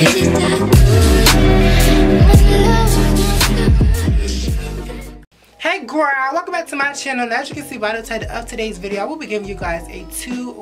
Hey girl, welcome back to my channel. And as you can see by the title of today's video, I will be giving you guys a two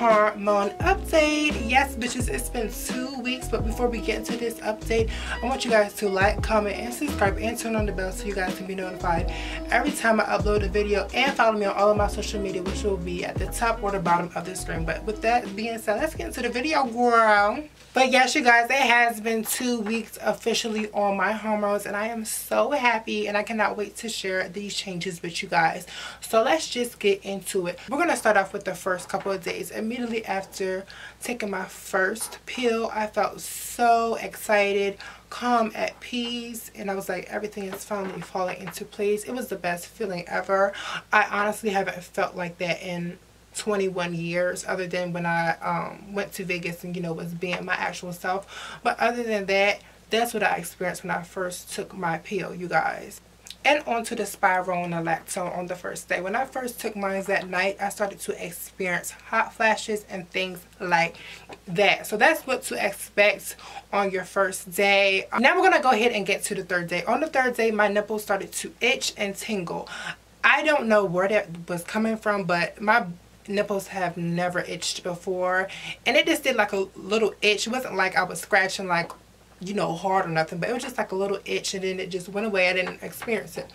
hormone update. Yes bitches it's been two weeks but before we get into this update i want you guys to like comment and subscribe and turn on the bell so you guys can be notified every time i upload a video and follow me on all of my social media which will be at the top or the bottom of the screen. But with that being said let's get into the video girl. But yes you guys it has been two weeks officially on my hormones and i am so happy and i cannot wait to share these changes with you guys. So let's just get into it. We're gonna start off with the first couple of days immediately after taking my first pill i felt so excited calm at peace and i was like everything is finally falling into place. It was the best feeling ever. I honestly haven't felt like that in 21 years other than when I um, went to Vegas and you know was being my actual self. But other than that that's what I experienced when I first took my pill you guys and onto the spironolactone on the first day. When I first took mine that night, I started to experience hot flashes and things like that. So that's what to expect on your first day. Now we're going to go ahead and get to the third day. On the third day, my nipples started to itch and tingle. I don't know where that was coming from, but my nipples have never itched before and it just did like a little itch it wasn't like I was scratching like you know hard or nothing but it was just like a little itch and then it just went away. I didn't experience it.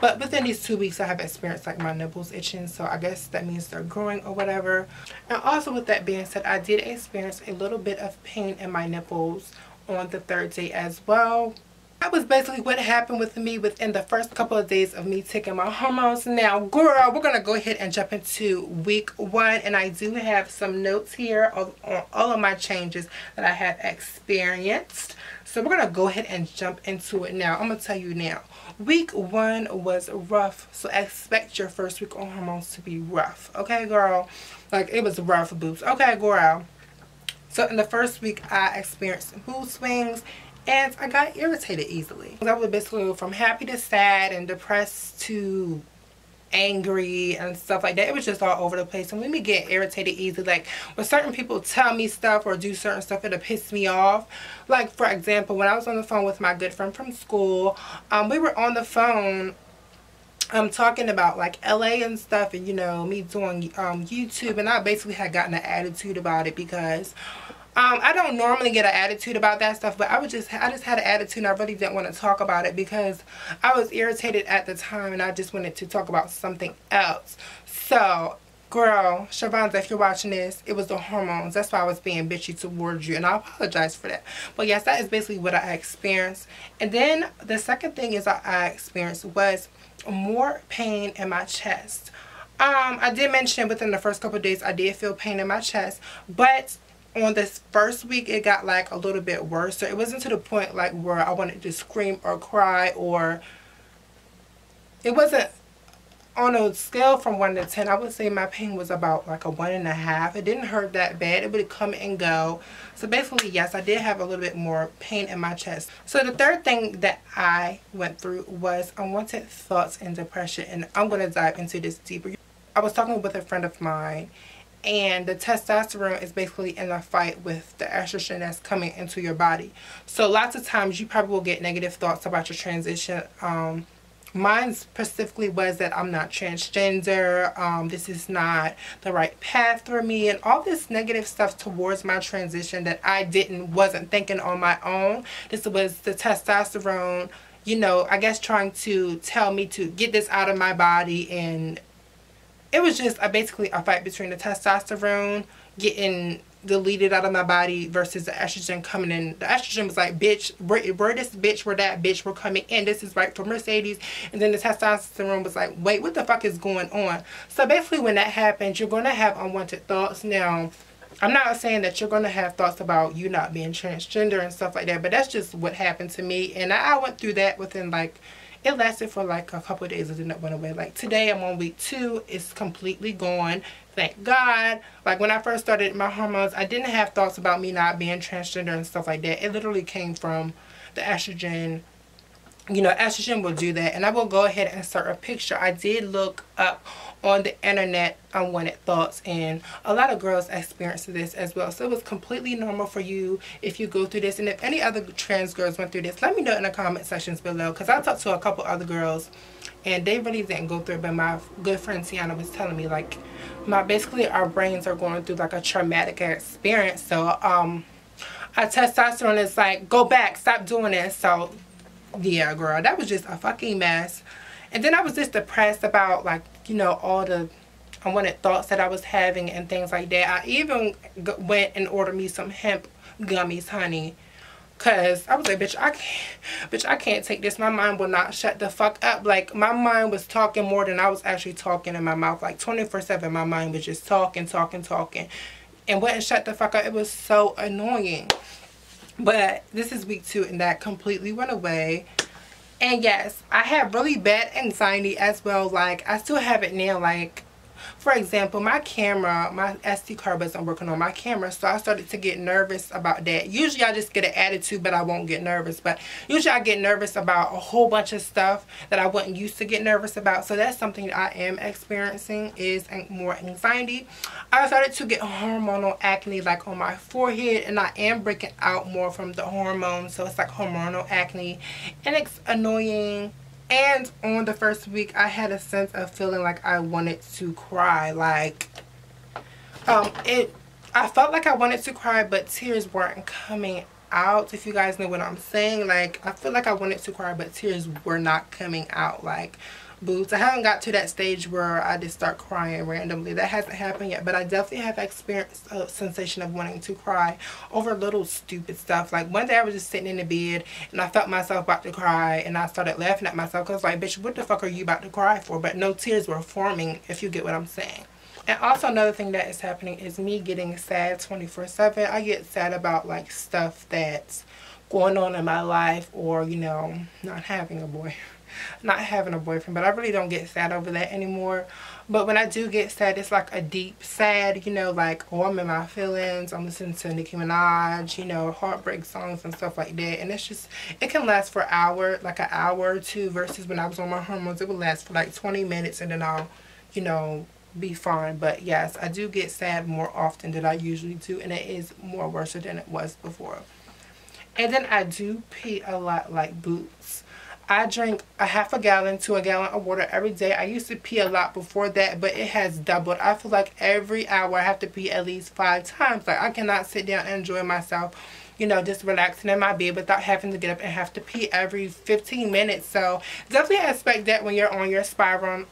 But within these two weeks I have experienced like my nipples itching so I guess that means they're growing or whatever. And also with that being said I did experience a little bit of pain in my nipples on the third day as well that was basically what happened with me within the first couple of days of me taking my hormones. Now, girl, we're going to go ahead and jump into week one. And I do have some notes here on all of my changes that I have experienced. So we're going to go ahead and jump into it now. I'm going to tell you now. Week one was rough. So expect your first week on hormones to be rough. Okay, girl? Like, it was rough boobs. Okay, girl. So in the first week, I experienced mood swings and I got irritated easily. I would basically from happy to sad and depressed to angry and stuff like that. It was just all over the place. And let me get irritated easily. Like when certain people tell me stuff or do certain stuff, it'll piss me off. Like for example, when I was on the phone with my good friend from school, um, we were on the phone I'm um, talking about like LA and stuff and you know me doing um, YouTube and I basically had gotten an attitude about it because um, I don't normally get an attitude about that stuff, but I was just I just had an attitude and I really didn't want to talk about it because I was irritated at the time and I just wanted to talk about something else. So, girl, Shavonda, if you're watching this, it was the hormones. That's why I was being bitchy towards you and I apologize for that. But yes, that is basically what I experienced. And then the second thing is I experienced was more pain in my chest. Um, I did mention within the first couple days I did feel pain in my chest, but on this first week it got like a little bit worse. So it wasn't to the point like where I wanted to scream or cry or it wasn't on a scale from 1 to 10 I would say my pain was about like a one and a half. It didn't hurt that bad. It would come and go. So basically yes I did have a little bit more pain in my chest. So the third thing that I went through was unwanted thoughts and depression. And I'm going to dive into this deeper. I was talking with a friend of mine and the testosterone is basically in a fight with the estrogen that's coming into your body. So lots of times you probably will get negative thoughts about your transition. Um mine specifically was that i'm not transgender. Um this is not the right path for me. And all this negative stuff towards my transition that i didn't wasn't thinking on my own. This was the testosterone you know i guess trying to tell me to get this out of my body and it was just a, basically a fight between the testosterone getting deleted out of my body versus the estrogen coming in. The estrogen was like, bitch, we're, we're this bitch, we're that bitch, we're coming in. This is right for Mercedes. And then the testosterone was like, wait, what the fuck is going on? So basically when that happens, you're going to have unwanted thoughts. Now, I'm not saying that you're going to have thoughts about you not being transgender and stuff like that, but that's just what happened to me. And I, I went through that within like it lasted for like a couple days. It didn't went away. Like today I'm on week two. It's completely gone. Thank God. Like when I first started my hormones, I didn't have thoughts about me not being transgender and stuff like that. It literally came from the estrogen you know, estrogen will do that. And I will go ahead and insert a picture. I did look up on the internet unwanted thoughts and a lot of girls experience this as well. So it was completely normal for you if you go through this. And if any other trans girls went through this let me know in the comment sections below because i talked to a couple other girls and they really didn't go through it. But my good friend Tiana was telling me like my basically our brains are going through like a traumatic experience. So um our testosterone is like go back stop doing this. So yeah girl that was just a fucking mess and then I was just depressed about like you know all the unwanted thoughts that I was having and things like that I even went and ordered me some hemp gummies honey Cause I was like, bitch, I can't, bitch, I can't take this. My mind will not shut the fuck up. Like my mind was talking more than I was actually talking in my mouth. Like 24/7, my mind was just talking, talking, talking, and wouldn't shut the fuck up. It was so annoying. But this is week two, and that completely went away. And yes, I have really bad anxiety as well. Like, I still have it now. Like, for example, my camera, my SD card wasn't working on my camera, so I started to get nervous about that. Usually I just get an attitude, but I won't get nervous. But usually I get nervous about a whole bunch of stuff that I wasn't used to get nervous about. So that's something that I am experiencing is more anxiety. I started to get hormonal acne like on my forehead, and I am breaking out more from the hormones. So it's like hormonal acne, and it's annoying and on the first week, I had a sense of feeling like I wanted to cry. Like, um, it, I felt like I wanted to cry, but tears weren't coming out. If you guys know what I'm saying. Like, I feel like I wanted to cry, but tears were not coming out. Like, boots. I haven't got to that stage where I just start crying randomly. That hasn't happened yet. But I definitely have experienced a sensation of wanting to cry over little stupid stuff. Like one day I was just sitting in the bed and I felt myself about to cry and I started laughing at myself because like, bitch, what the fuck are you about to cry for? But no tears were forming, if you get what I'm saying. And also another thing that is happening is me getting sad 24-7. I get sad about like stuff that's going on in my life or, you know, not having a boy not having a boyfriend but I really don't get sad over that anymore. But when I do get sad it's like a deep sad you know like oh I'm in my feelings I'm listening to Nicki Minaj you know heartbreak songs and stuff like that. And it's just it can last for an hour like an hour or two versus when I was on my hormones it would last for like 20 minutes and then I'll you know be fine. But yes I do get sad more often than I usually do and it is more worse than it was before and then I do pee a lot like boots I drink a half a gallon to a gallon of water every day. I used to pee a lot before that, but it has doubled. I feel like every hour I have to pee at least five times. Like I cannot sit down and enjoy myself, you know, just relaxing in my bed without having to get up and have to pee every 15 minutes. So definitely expect that when you're on your spiro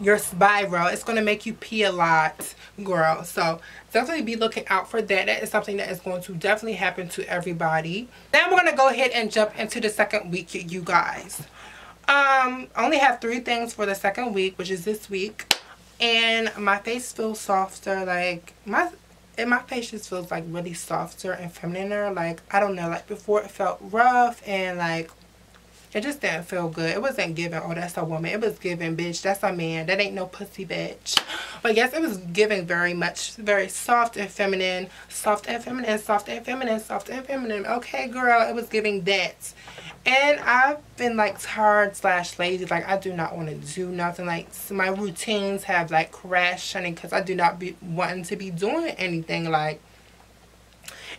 your spiro it's going to make you pee a lot girl. So definitely be looking out for that. That is something that is going to definitely happen to everybody. Now we're going to go ahead and jump into the second week you guys. Um I only have three things for the second week which is this week. And my face feels softer like my and my face just feels like really softer and femininer like I don't know like before it felt rough and like it just didn't feel good. It wasn't giving, oh, that's a woman. It was giving, bitch, that's a man. That ain't no pussy, bitch. But yes, it was giving very much, very soft and feminine. Soft and feminine, soft and feminine, soft and feminine. Okay, girl, it was giving that. And I've been like tired slash lazy. Like I do not want to do nothing. Like my routines have like crashed because I do not be wanting to be doing anything like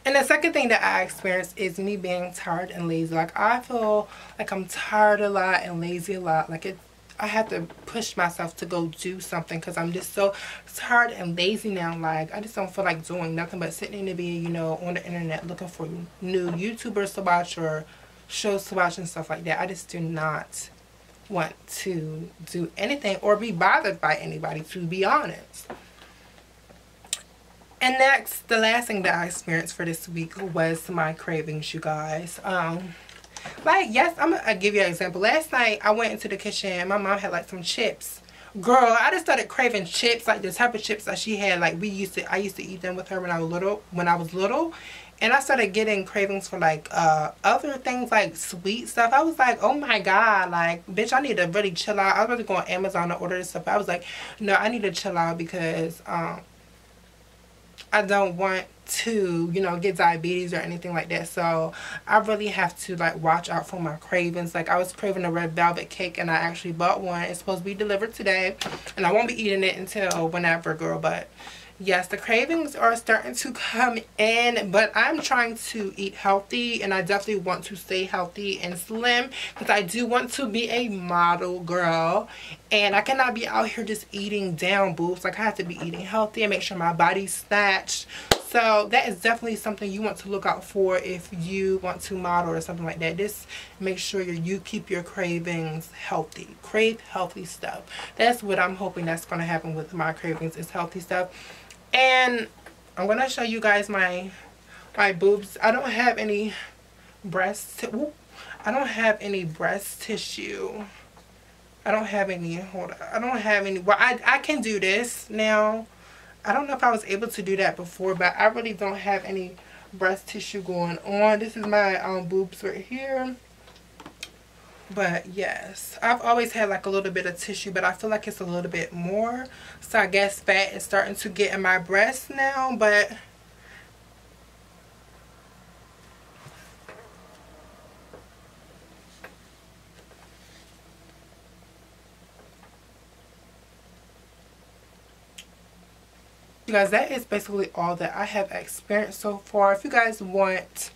and the second thing that I experienced is me being tired and lazy. Like I feel like I'm tired a lot and lazy a lot. Like it I have to push myself to go do something because I'm just so tired and lazy now. Like, I just don't feel like doing nothing but sitting in the bed, you know, on the internet looking for new YouTubers to watch or shows to watch and stuff like that. I just do not want to do anything or be bothered by anybody, to be honest. And next, the last thing that I experienced for this week was my cravings, you guys. Um, like, yes, I'm gonna give you an example. Last night, I went into the kitchen my mom had like some chips. Girl, I just started craving chips, like the type of chips that she had. Like we used to, I used to eat them with her when I was little. When I was little, and I started getting cravings for like uh, other things like sweet stuff. I was like, oh my god, like bitch, I need to really chill out. I was about to go on Amazon to order this stuff. I was like, no, I need to chill out because um, I don't want to you know get diabetes or anything like that. So I really have to like watch out for my cravings. Like I was craving a red velvet cake and I actually bought one. It's supposed to be delivered today and I won't be eating it until whenever girl but yes the cravings are starting to come in but i'm trying to eat healthy and i definitely want to stay healthy and slim because i do want to be a model girl and i cannot be out here just eating down boobs. Like i have to be eating healthy and make sure my body's snatched. So that is definitely something you want to look out for if you want to model or something like that. Just make sure you keep your cravings healthy. Crave healthy stuff. That's what i'm hoping that's going to happen with my cravings is healthy stuff and I'm gonna show you guys my my boobs. I don't have any breast I don't have any breast tissue. I don't have any hold on. I don't have any well I, I can do this now. I don't know if I was able to do that before but I really don't have any breast tissue going on. This is my um, boobs right here but yes i've always had like a little bit of tissue but i feel like it's a little bit more. So i guess fat is starting to get in my breast now but you guys that is basically all that i have experienced so far. If you guys want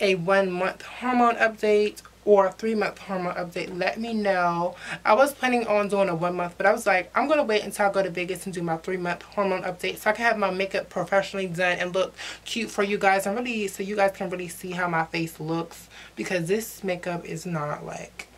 a one month hormone update or a three month hormone update let me know. I was planning on doing a one month but i was like i'm gonna wait until i go to vegas and do my three month hormone update so i can have my makeup professionally done and look cute for you guys and really so you guys can really see how my face looks because this makeup is not like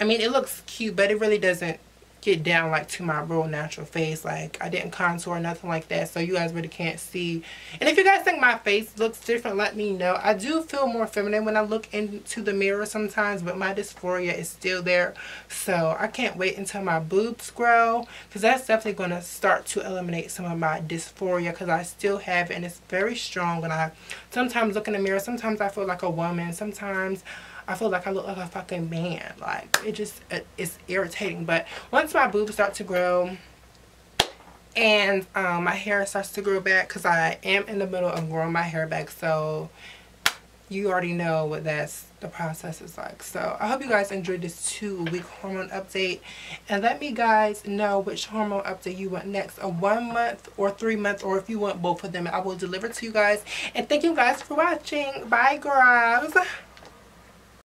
i mean it looks cute but it really doesn't get down like to my real natural face like I didn't contour nothing like that so you guys really can't see. And if you guys think my face looks different let me know. I do feel more feminine when I look into the mirror sometimes but my dysphoria is still there so I can't wait until my boobs grow because that's definitely going to start to eliminate some of my dysphoria because I still have it and it's very strong when I sometimes look in the mirror sometimes I feel like a woman sometimes I feel like I look like a fucking man. Like, it just, it, it's irritating. But once my boobs start to grow and um, my hair starts to grow back, because I am in the middle of growing my hair back, so you already know what that's the process is like. So i hope you guys enjoyed this two week hormone update. And let me guys know which hormone update you want next a one month or three month or if you want both of them i will deliver to you guys. And thank you guys for watching. Bye girls